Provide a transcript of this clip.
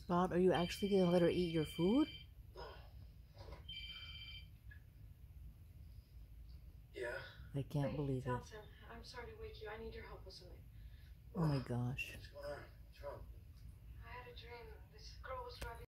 Bob, are you actually gonna let her eat your food? Yeah. I can't believe it. Johnson, I'm sorry to wake you. I need your help with something. Oh my gosh. What's going on? What's wrong? I had a dream. This girl was driving.